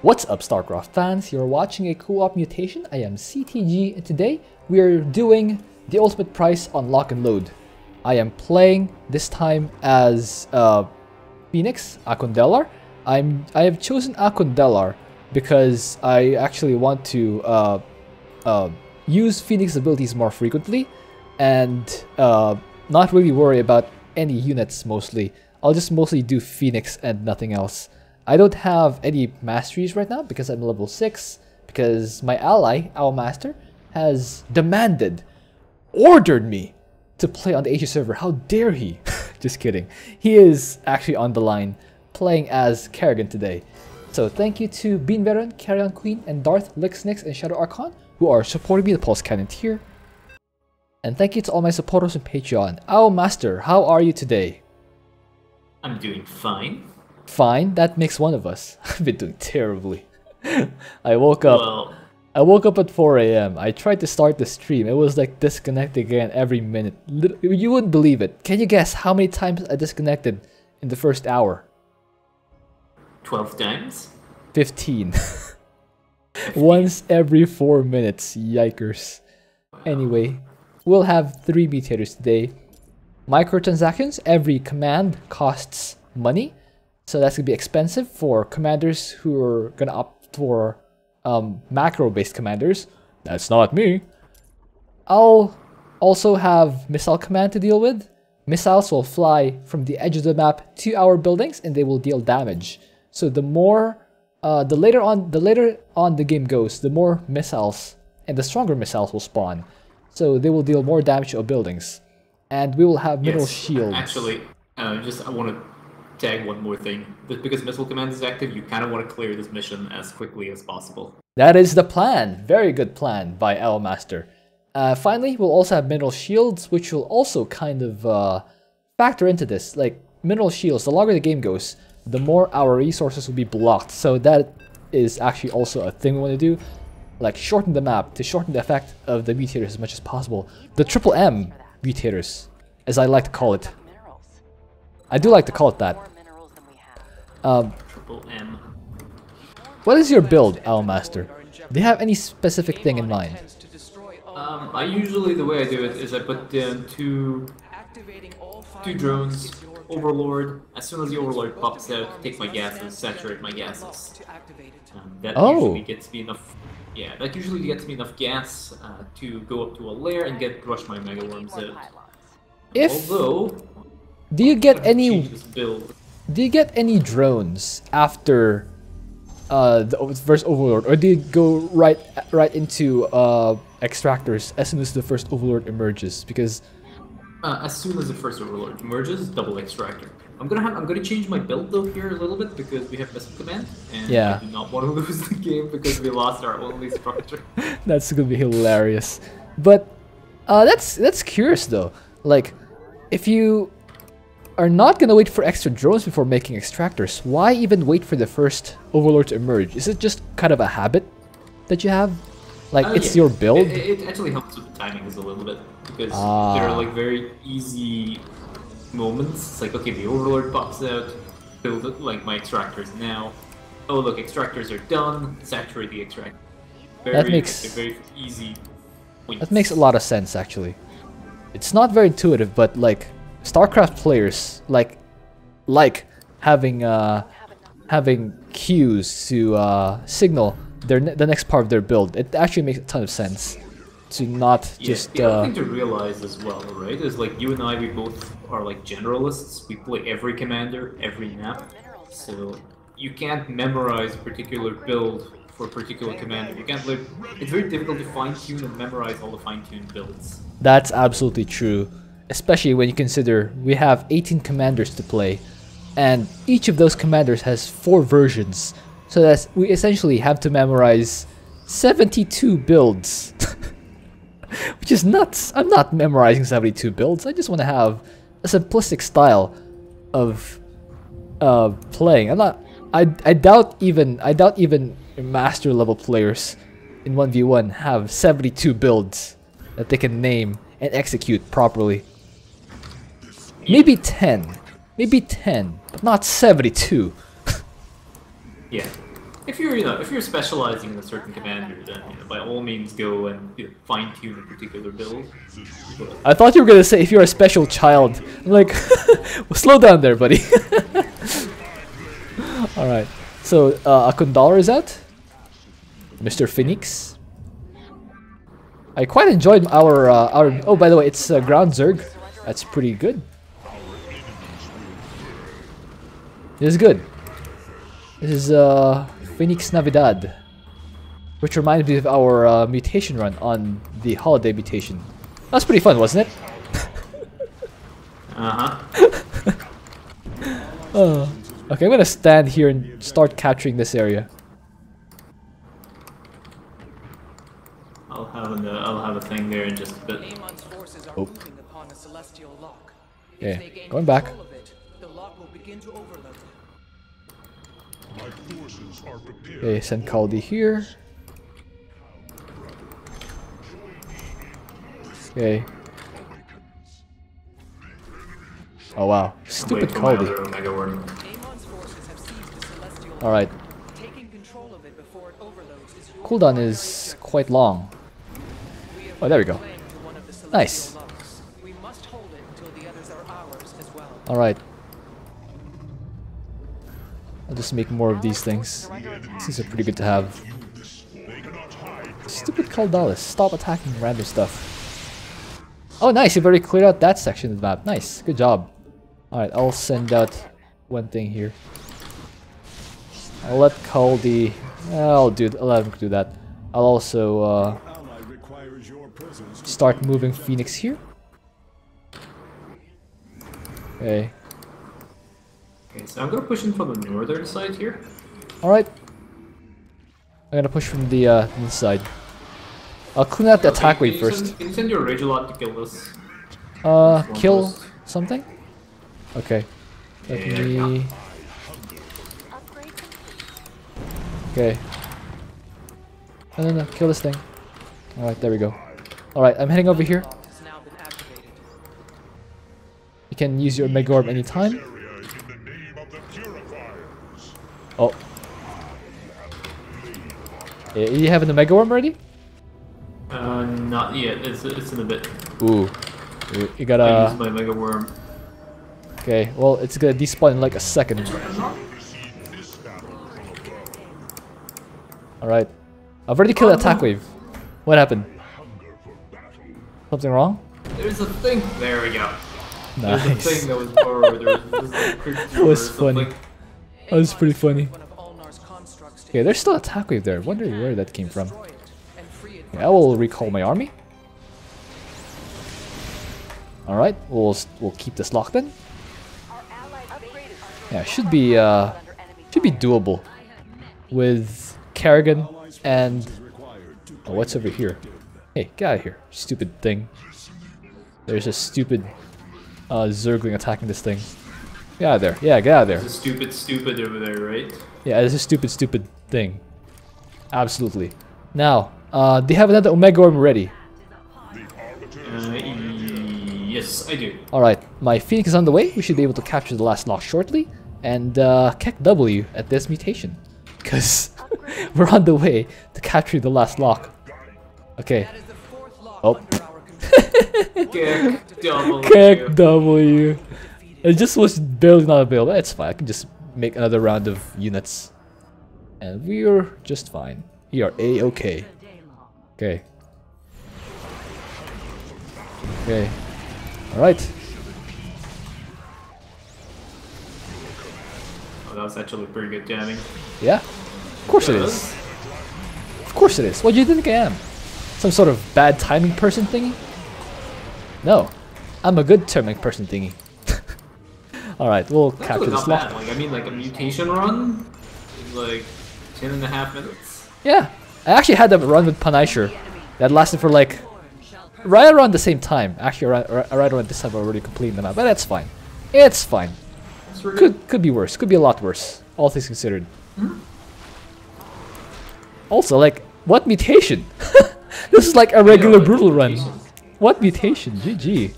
What's up StarCraft fans, you're watching a co-op mutation, I am CTG and today we are doing the ultimate price on lock and load. I am playing this time as uh, Fenix, Akhundelar. I'm, I have chosen Akhundelar because I actually want to uh, uh, use Fenix abilities more frequently and uh, not really worry about any units mostly. I'll just mostly do Fenix and nothing else. I don't have any masteries right now because I'm level 6, because my ally, Aommaster, has demanded, ordered me to play on the Asia server. How dare he? Just kidding. He is actually on the line, playing as Kerrigan today. So thank you to Bean Veteran, Carrion Queen, and Darth, Lixnix, and Shadow Archon, who are supporting me the Pulse Cannon tier. And thank you to all my supporters on Patreon. Aommaster, how are you today? I'm doing fine. Fine, that makes one of us. I've been doing terribly. I woke up. I woke up at 4 a.m. I tried to start the stream. It was like disconnecting again every minute. You wouldn't believe it. Can you guess how many times I disconnected in the first hour? 12 times? 15. Once every 4 minutes. Yikers. Anyway, we'll have 3 mutators today. Microtransactions, every command costs money. So that's gonna be expensive for commanders who are gonna opt for um, macro-based commanders. That's not me. I'll also have missile command to deal with. Missiles will fly from the edge of the map to our buildings and they will deal damage. So the more, uh, the later on, the later on the game goes, the more missiles and the stronger missiles will spawn. So they will deal more damage to our buildings. And we will have mineral yes. shields. Actually, uh, just I want to tag one more thing. Because missile command is active, you kind of want to clear this mission as quickly as possible. That is the plan. Very good plan by Aommaster. Uh, finally, we'll also have mineral shields, which will also kind of uh, factor into this. Like mineral shields, the longer the game goes, the more our resources will be blocked. So that is actually also a thing we want to do. Like shorten the map to shorten the effect of the mutators as much as possible. The triple M mutators, as I like to call it. Minerals. I do like to call it that. More minerals than we have. Um, what is your build, Aommaster? Do you have any specific thing in mind? Um, I usually the way I do it is I put down two two drones, Overlord. As soon as the Overlord pops out, take my gases, saturate my gases. Um, that Oh. usually gets me enough. Yeah, that usually gets me enough gas uh, to go up to a lair and get rush my mega worms out. If Although do you get any change this build. Do you get any drones after uh, the first overlord, or do you go right right into uh, extractors as soon as the first overlord emerges? Because Uh, as soon as the first overlord emerges, double extractor. I'm gonna have I'm gonna change my build though here a little bit because we have missile command and Yeah. I do not want to lose the game because we lost our only structure. that's gonna be hilarious. But uh, that's that's curious though. Like, if you are not gonna wait for extra drones before making extractors, why even wait for the first overlord to emerge? Is it just kind of a habit that you have? Like, Uh, it's yeah. your build. It, it actually helps with the timings a little bit because Ah. there are like very easy moments. It's like okay, the overlord pops out, build it, like my extractors now. Oh look, extractors are done. Saturate the extractor. Very, makes- very easy. Points. That makes a lot of sense actually. It's not very intuitive, but like StarCraft players like like having uh having cues to uh signal their ne- the next part of their build. It actually makes a ton of sense to not Yeah, just the other uh thing to realize as well, right, is like you and I, we both are like generalists. We play every commander, every map, so you can't memorize a particular build for a particular commander. You can't like. It's very difficult to fine tune and memorize all the fine tuned builds. that's absolutely true. Especially when you consider we have 18 commanders to play and each of those commanders has four versions. So that we essentially have to memorize 72 builds. Which is nuts. I'm not memorizing 72 builds. I just want to have a simplistic style of uh, playing. I'm not. I, I doubt even I doubt even master level players in 1v1 have 72 builds that they can name and execute properly. Maybe 10. Maybe 10, but not 72. Yeah. If you're, you know, if you're specializing in a certain commander, then you know, by all means go and you know, fine tune a particular build. But I thought you were gonna say if you're a special child. I'm like, well, slow down there, buddy. All right. So uh, Akhundelar is out. Mr. Fenix. I quite enjoyed our uh, our. Oh, by the way, it's uh, ground Zerg. That's pretty good. This is good. This is uh, Fenix Navidad, which reminds me of our uh, mutation run on the holiday mutation. That's pretty fun, wasn't it? uh huh. Uh, okay, I'm gonna stand here and start capturing this area. I'll have an, uh, I'll have a thing there in just a bit. Amon's Oh. moving upon a celestial lock. Okay, If they gain going back. Control of the lock will begin to overload. My forces are prepared. Okay, send Kaldi here. Okay. Oh wow, stupid Wait for my Kaldi. other Omega Worm. Amon's forces have seized the celestial lock. Alright, Taking control of it before it overloads is your cooldown is quite long. Oh, there we go. claim to one of the celestial Nice. locks. We must hold it until the others are ours as well. Alright. I'll just make more of these things. These are pretty good to have. Stupid Kaldalis, stop attacking random stuff. Oh nice, you've already cleared out that section of the map. Nice, good job. Alright, I'll send out one thing here. I'll let Kaldi... I'll do, I'll let him do that. I'll also uh, start moving Fenix here. Okay, Okay, so I'm gonna push in from the northern side here. alright. I'm gonna push from the uh, inside. I'll clean out the attack wave first. Send, can you send your Rage-a-lot to kill this? Uh, One kill first. something? Okay. Let Yeah. me... Okay. No, no, no, kill this thing. Alright, there we go. Alright, I'm heading over here. Lock has now been activated. You can use your Mega Orb anytime. Area is in the name of the purifiers. Oh. Yeah, you having the Mega Worm ready? Uh, not yet. It's, it's in a bit. Ooh. You- You gotta... I use my Mega Worm. Okay, well, it's gonna despawn in like a second. Receive this battle from above. Alright. I've already killed the attack wave. What happened? Hunger for battle. Something wrong? There's a thing. There we go. There's a Nice. thing that was borrowed. There was, there was like a quick That was or something. That was pretty funny. Okay, there's still a attack wave there. Wonder where that came from. Okay, I will recall my army. Alright, we'll we'll keep this locked in. Yeah, should be uh should be doable with Kerrigan and oh, what's over here? Hey, get out of here, stupid thing. There's a stupid uh Zergling attacking this thing. Get out of there. Yeah, get out of there. It's a stupid, stupid over there, right? Yeah, it's a stupid, stupid thing. Absolutely. Now, uh, they have another Omega Worm ready. Uh, yes, I do. Alright, my Fenix is on the way. We should be able to capture the last lock shortly. And uh, Keck W at this mutation. Because we're on the way to capture the last lock. Okay, That is the fourth lock Oh. under our. Kick, double Keck kick. W. It just was barely not available. It's fine. I can just make another round of units. And we're just fine. We are A-okay. Okay. Okay. Alright. Oh, that was actually pretty good jamming. Yeah? Of course it is. Of course it is. What do you think I am? Some sort of bad timing person thingy? No. I'm a good timing person thingy. Alright, we'll Actually, capture not this bad. lock. Like, I mean, like a mutation run in like 10 and a half minutes. Yeah. I actually had that run with Punisher that lasted for like right around the same time. Actually, right, right right around this time I already completed the map, but that's fine. It's fine. That's really. Could could be worse. Could be a lot worse. All things considered. Hmm? Also, like, what mutation? this is like a regular like, brutal run. What mutation? GG.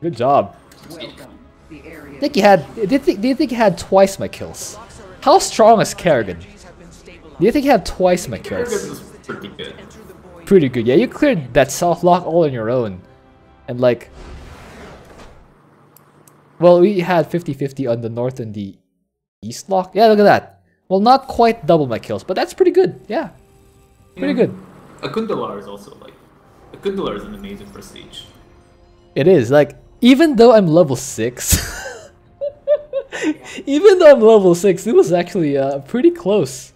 Good job. The area I think you had. Do you think, do you think you had twice my kills? How strong is Kerrigan? Energies have been stabilized. Do you think you had twice my kills? Arrogance was pretty good. Pretty good. Yeah, you cleared that south lock all on your own. And like... Well, we had 50-50 on the north and the east lock. Yeah, look at that. Well, not quite double my kills, but that's pretty good. Yeah. Pretty Yeah. good. Akhundelar is also like Akhundelar is an amazing prestige. It is. Like, even though I'm level 6... even though I'm level 6, it was actually uh, pretty close.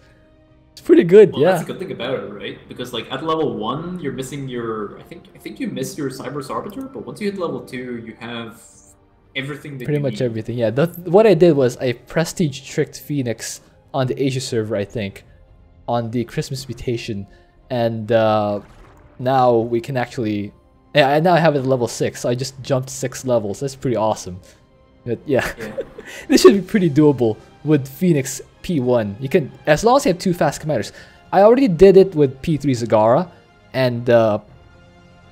It's pretty good, Well, yeah. that's a good thing about it, right? Because like at level one, you're missing your. I think I think you miss your Cyber's Arbiter, but once you hit level two, you have everything that Pretty much need. everything, yeah. The, what I did was I prestige tricked Fenix on the Asia server, I think, on the Christmas mutation, and uh, now we can actually. Yeah, I now I have it at level six, so I just jumped six levels. That's pretty awesome. But yeah, Yeah. this should be pretty doable with Fenix P1. You can, as long as you have two fast commanders. I already did it with P3 Zagara and uh,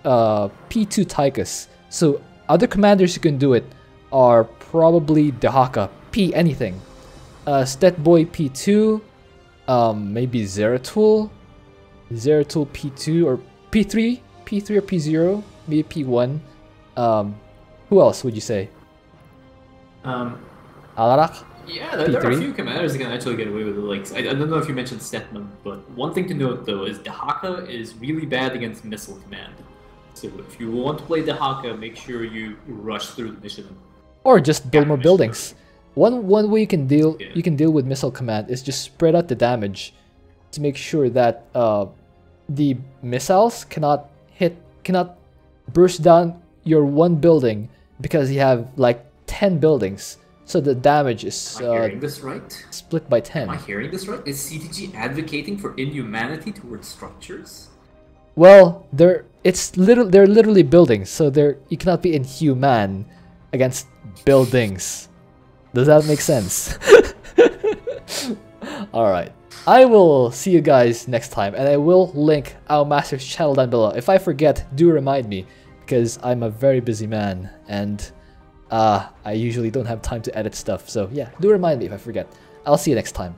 uh, P2 Tychus. So other commanders who can do it are probably Dehaka, P anything. Uh, Stetboy P2, um, maybe Zeratul, Zeratul P2 or P3, P3 or P0, maybe P1. Um, who else would you say? Um, Alarak? yeah, there, there are a P3? few commanders that can actually get away with it. Like I, I don't know if you mentioned Stetmann, but one thing to note though is Dehaka is really bad against missile command. So if you want to play Dehaka, make sure you rush through the mission. or just build more buildings. One one way you can deal Yeah. you can deal with missile command is just spread out the damage to make sure that uh, the missiles cannot cannot burst down your one building because you have like ten buildings. So the damage is uh, hearing this right? split by 10. Am I hearing this right? Is CTG advocating for inhumanity towards structures? Well, they're it's little they're literally buildings, so they're you cannot be inhuman against buildings. Does that make sense? Alright. I will see you guys next time and I will link Aommaster's channel down below. If I forget, do remind me because I'm a very busy man and uh, I usually don't have time to edit stuff. So yeah, do remind me if I forget. I'll see you next time.